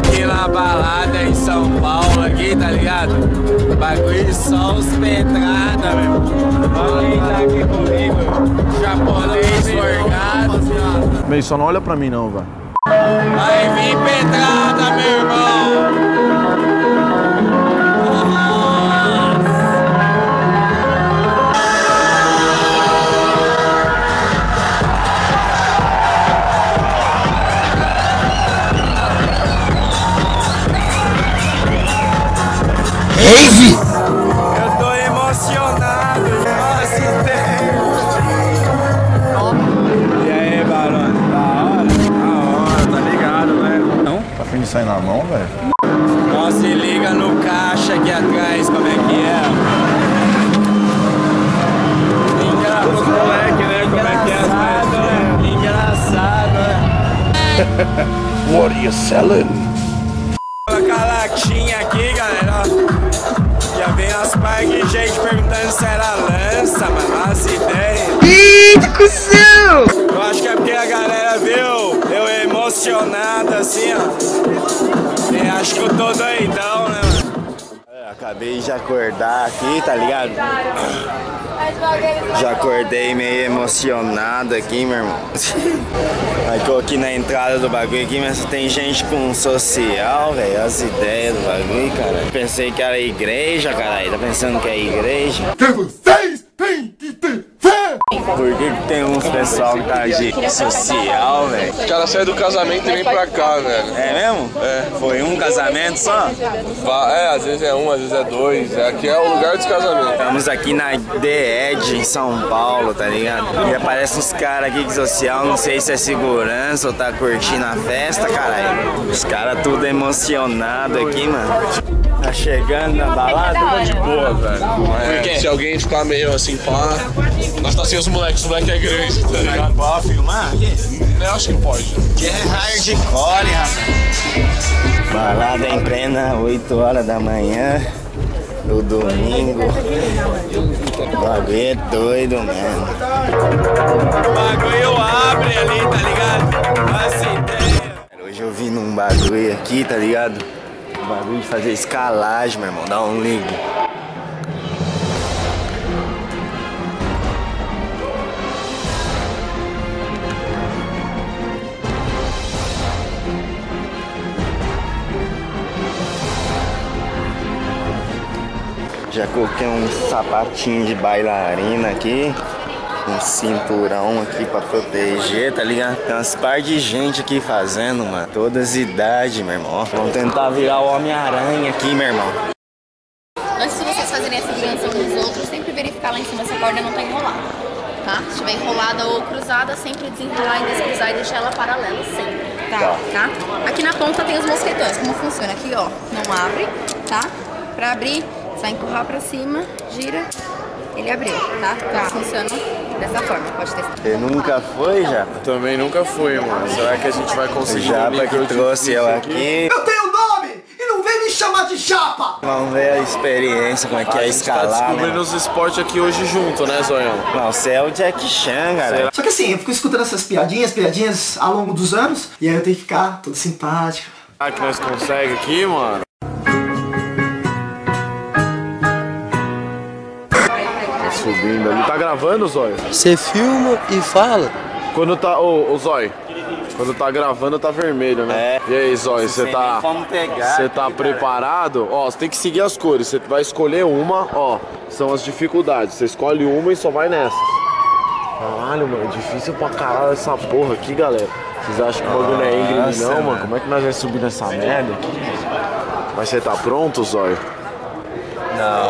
aqui na balada em São Paulo, aqui, tá ligado? Bagulho só os pedrada, meu. Olha tá aqui comigo. Japonês forgado. Meio, só não olha pra mim não, velho. Vai vir pedrada, Eu tô emocionado, nossa ideia. E aí, Barone? Da hora? Da hora, tá ligado, né? Não? Tá afim de sair na mão, velho? Ó, se liga no caixa aqui atrás, como é que é? Engraçado, os moleque, né? Como é que é as né? Engraçado, né? What are you selling? Com a de gente perguntando se era lança, mano. As ideias. Eu acho que é porque a galera viu eu emocionado assim, ó. E acho que eu tô doidão, né, Acabei de acordar aqui, tá ligado? Já acordei meio emocionado aqui, meu irmão. Aí tô aqui na entrada do bagulho aqui, mas tem gente com social, velho. As ideias do bagulho, cara. Pensei que era igreja, caralho. Tá pensando que é igreja? Vocês têm que ter fé! Por que, que tem uns pessoal que tá de social, velho? O cara sai do casamento e vem pra cá, velho. É mesmo? É. Foi um casamento só? É, às vezes é um, às vezes é dois. Aqui é o lugar dos casamentos. Estamos aqui na Edge, em São Paulo, tá ligado? E aparece uns caras aqui de social, não sei se é segurança ou tá curtindo a festa, caralho. Os caras tudo emocionado aqui, mano. Tá chegando na balada? De boa, velho. É, se alguém ficar meio assim, pá. Nós tá sem os moleques, os moleques é grande, tá ligado? Pode filmar? Eu acho que pode. Que é hardcore, rapaz. Balada em plena 8 horas da manhã do domingo. O bagulho é doido, mano. O bagulho abre ali, tá ligado? Ideia. Hoje eu vim num bagulho aqui, tá ligado? Bagulho de fazer escalagem, meu irmão. Dá um ligue. Já coloquei um sapatinho de bailarina aqui. Um cinturão aqui pra proteger, tá ligado? Tem umas par de gente aqui fazendo, mano. Todas idades, meu irmão. Vamos tentar virar o Homem-Aranha aqui, meu irmão. Antes de vocês fazerem a segurança uns nos outros, sempre verificar lá em cima se a corda não tá enrolada, tá? Se estiver enrolada ou cruzada, sempre desenrolar e descruzar e deixar ela paralela sempre, Tá. tá? Aqui na ponta tem os mosquetões, como funciona? Aqui, ó, não abre, tá? Pra abrir, vai empurrar pra cima, gira, ele abriu, tá? Tá. Funciona dessa forma, pode testar. Você nunca foi, já? Também nunca fui, mano. Será que a gente vai conseguir Japa um que trouxe eu difícil aqui. Eu tenho nome e não vem me chamar de chapa! Vamos ver a experiência, como é que é A tá escalar, descobrindo né? os esportes aqui hoje junto, né, Zoião? Não, você é o Jack Chan, galera. Só que assim, eu fico escutando essas piadinhas, piadinhas ao longo dos anos, e aí eu tenho que ficar todo simpático. Será que nós conseguimos aqui, mano? Subindo ali. Tá gravando, Zóio? Você filma e fala. Quando tá. Ô, ô Zóio. Quando tá gravando tá vermelho, né? É. E aí, Zóio, você tá. nem como pegar Você tá cara. preparado? Ó, você tem que seguir as cores. Você vai escolher uma, ó. São as dificuldades. Você escolhe uma e só vai nessa. Caralho, mano, é difícil pra caralho essa porra aqui, galera. Vocês acham que o bagulho não é íngreme, não, mano? mano. Como é que nós vamos subir nessa merda aqui? Mas você tá pronto, Zóio? Não.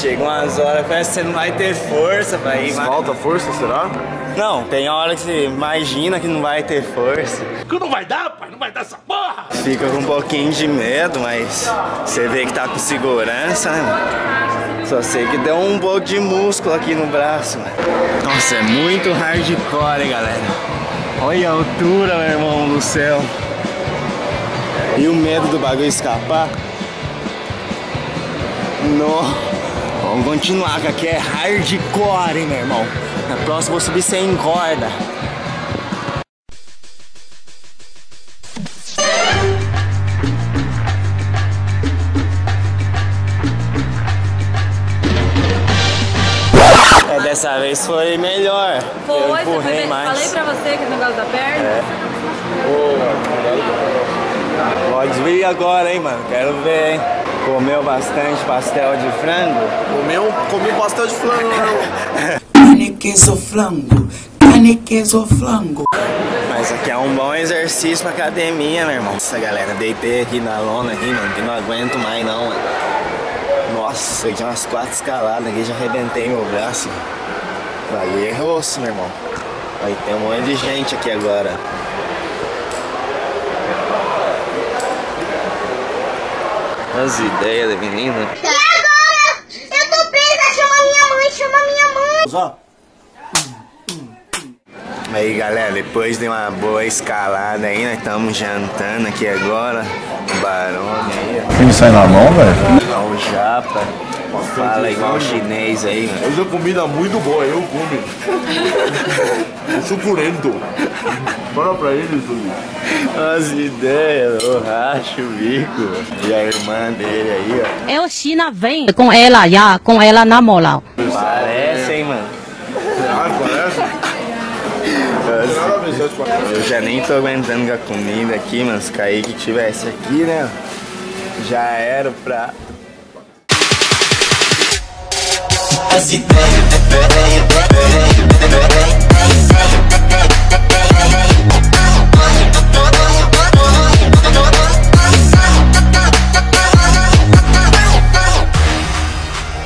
Chega umas horas, parece que você não vai ter força pra ir mais. Falta força, será? Não, tem hora que você imagina que não vai ter força. Que não vai dar, pai, não vai dar essa porra! Fica com um pouquinho de medo, mas você vê que tá com segurança, né? mano? Só sei que deu um pouco de músculo aqui no braço, mano. Nossa, é muito hardcore, hein, galera. Olha a altura, meu irmão, do céu. E o medo do bagulho escapar. No. Vamos continuar, que aqui é hardcore, hein, meu irmão. Na próxima eu vou subir sem corda. É, dessa vez foi melhor. Foi, eu empurrei mais. falei pra você que esse negócio da perna. Pode vir agora, hein, mano. Quero ver, hein. Comeu bastante pastel de frango? Comeu, comi pastel de frango, flango. Carne, queso, flango. Mas aqui é um bom exercício pra academia, meu irmão. Nossa, galera, deitei aqui na lona aqui, mano, que não aguento mais não, mano. Nossa, eu tinha umas quatro escaladas aqui, já arrebentei meu braço. Aí é rosto, meu irmão. Aí tem um monte de gente aqui agora. As ideias da menina. E agora? Eu tô presa, chama minha mãe, chama minha mãe. Aí galera, depois de uma boa escalada aí, nós estamos jantando aqui agora. O Barone aí, Quem sai na mão, velho? ó. o Japa. Fala igual chinês aí, mano. Hoje a comida muito boa, eu como. Suculento. Fala pra eles, Júlio. As ideias, o racho, o bico. E a irmã dele aí, ó. Eu China vem com ela já, com ela na moral. Parece, hein, mano. Ah, parece? Que- Eu já nem tô aguentando com a comida aqui, mano. Se Kaique tivesse aqui, né? Já era o prato. As ideias,